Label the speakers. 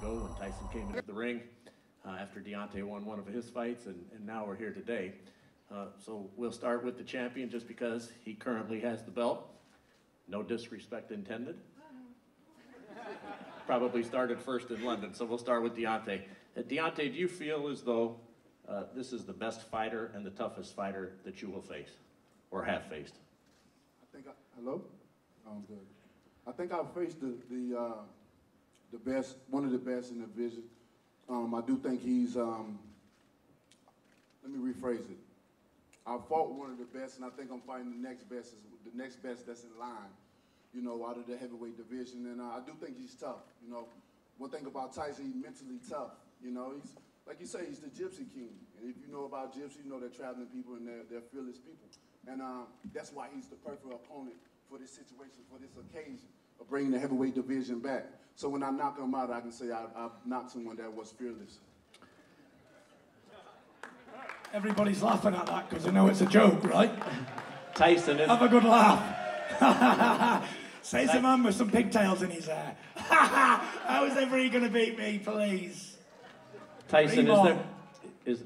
Speaker 1: ago when Tyson came into the ring uh, after Deontay won one of his fights, and, and now we're here today. Uh, so we'll start with the champion just because he currently has the belt. No disrespect intended. Probably started first in London, so we'll start with Deontay. Uh, Deontay, do you feel as though uh, this is the best fighter and the toughest fighter that you will face or have faced?
Speaker 2: I think I, hello? I'm good. I think I've faced the the uh, the best, one of the best in the division. Um, I do think he's. Um, let me rephrase it. I fought one of the best, and I think I'm fighting the next best. Is the next best that's in line. You know, out of the heavyweight division, and uh, I do think he's tough. You know, one thing about Tyson, he's mentally tough. You know, he's like you say, he's the Gypsy King. And if you know about Gypsy, you know they're traveling people and they're, they're fearless people. And um, that's why he's the perfect opponent for this situation, for this occasion of bringing the heavyweight division back. So when I knock him out, I can say I, I've knocked someone that was fearless.
Speaker 3: Everybody's laughing at that because they know it's a joke, right?
Speaker 1: Tyson is.
Speaker 3: Have a good laugh. Says a man with some pigtails in his hair. How is ever he going to beat me, please?
Speaker 1: Tyson, is there is